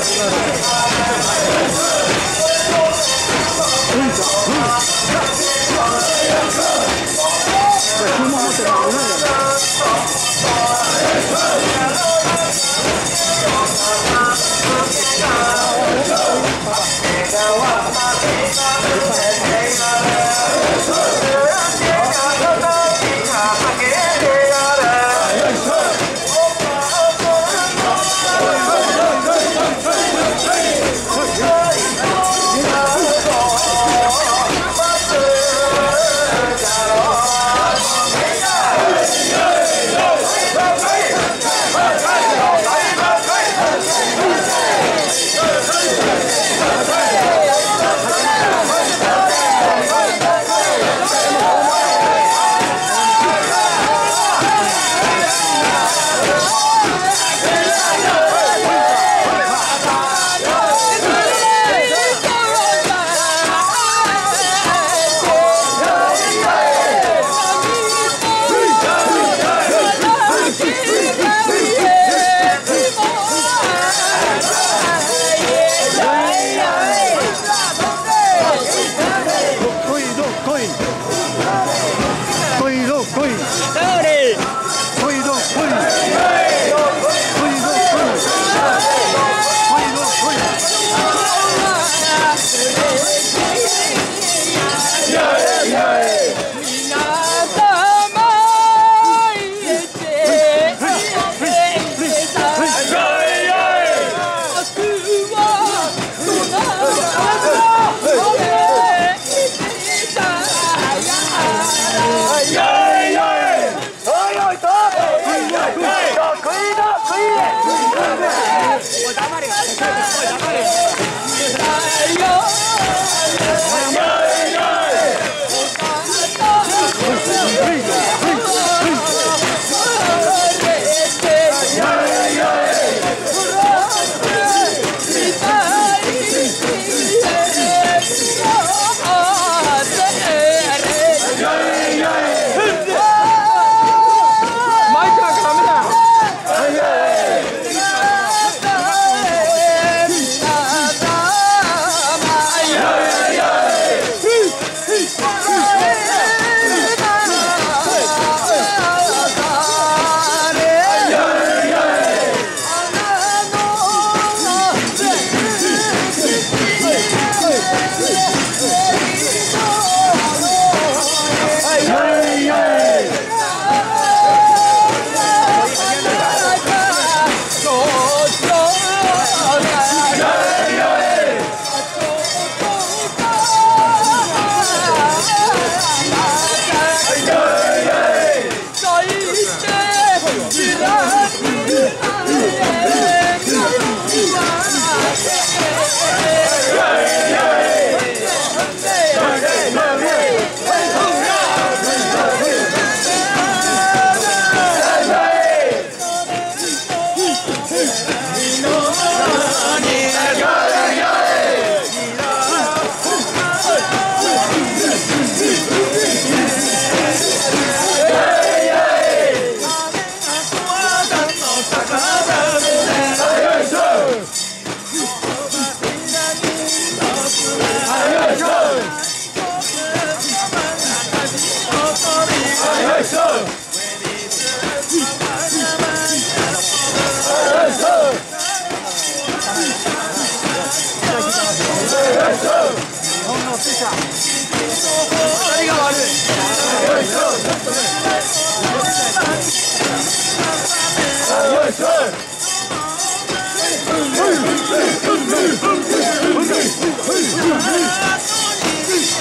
Let's.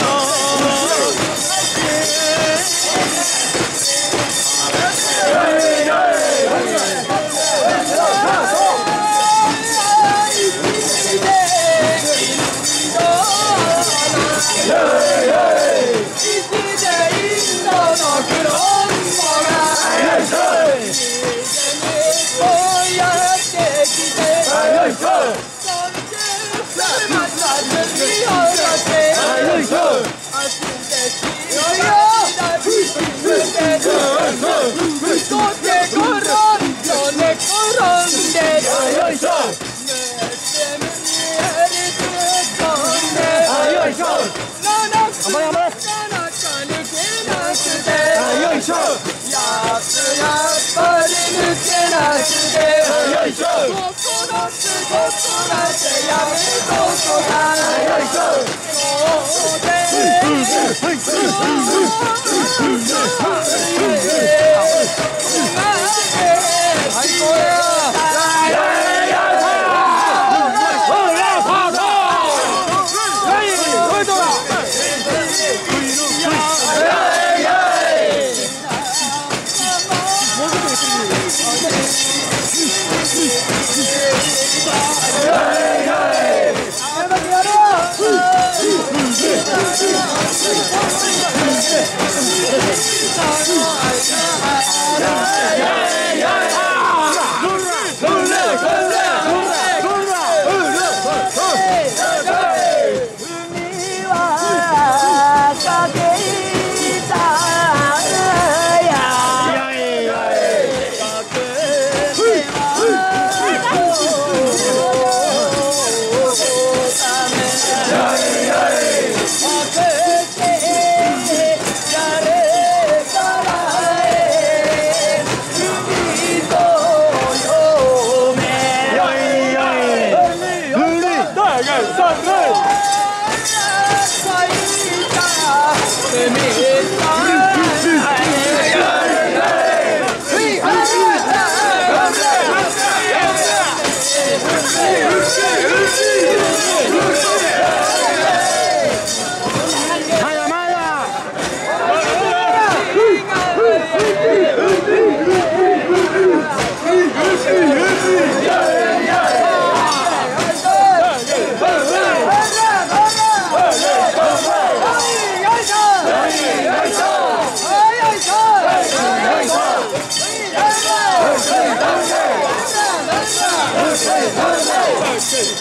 Oh, 世界很遥远，我不能自控，就这样走走看，很遥远。我注定。假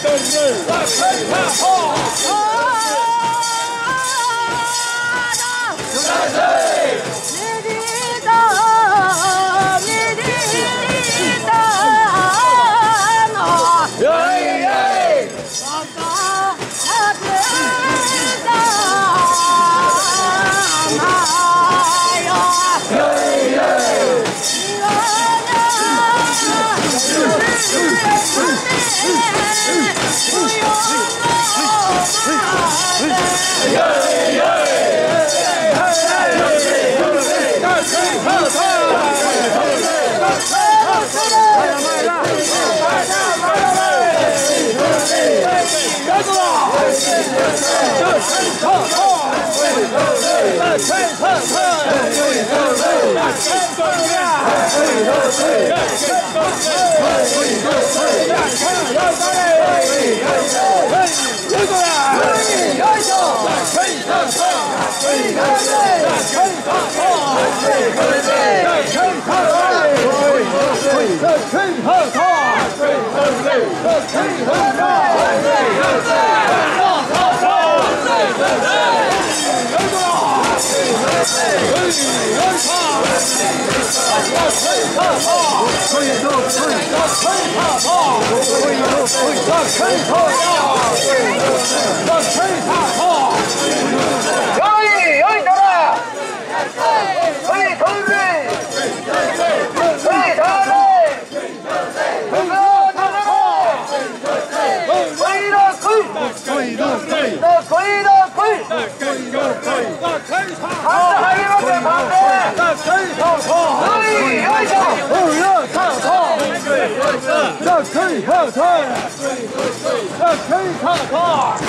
Monterrey. Hey! 可以，可以，